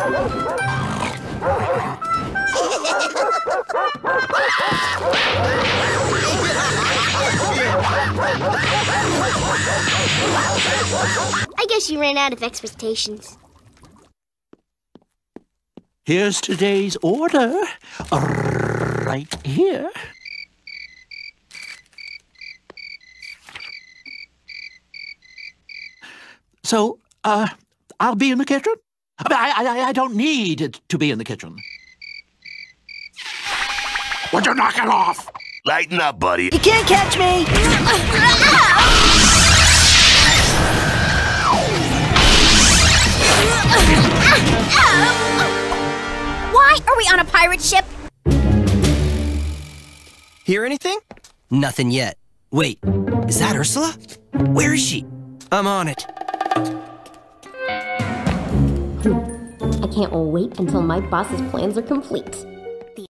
I guess you ran out of expectations. Here's today's order. Right here. So, uh, I'll be in the kitchen? I, I, I, I don't need it to be in the kitchen. Would you knock it off? Lighten up, buddy. You can't catch me! Why are we on a pirate ship? Hear anything? Nothing yet. Wait, is that Ursula? Where is she? I'm on it. Can't wait until my boss's plans are complete.